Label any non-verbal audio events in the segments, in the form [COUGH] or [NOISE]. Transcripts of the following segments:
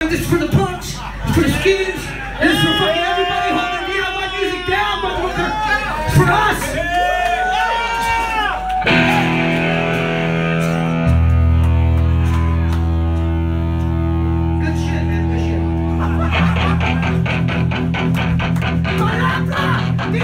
This is for the punks, it's for the skins, this is for fucking everybody holding DIY music down, motherfucker. It's for us. Good shit, man. Good shit. [LAUGHS] Palabra de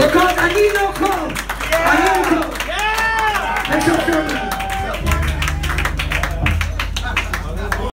you. Aninoko. I Need No Code. Thanks for coming.